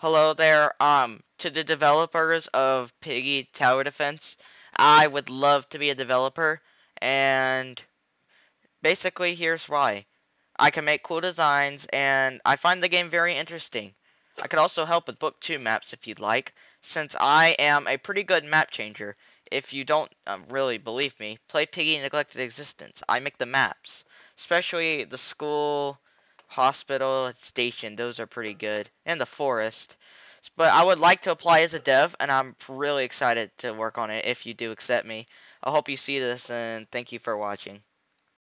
Hello there. Um, to the developers of Piggy Tower Defense, I would love to be a developer, and basically, here's why. I can make cool designs, and I find the game very interesting. I could also help with Book 2 maps if you'd like, since I am a pretty good map changer. If you don't um, really believe me, play Piggy Neglected Existence. I make the maps, especially the school, hospital, station. Those are pretty good, and the forest. But I mm-hmm. would like to apply as a dev, and I'm really excited to work on it if you do accept me. I hope you see this, and thank you for watching.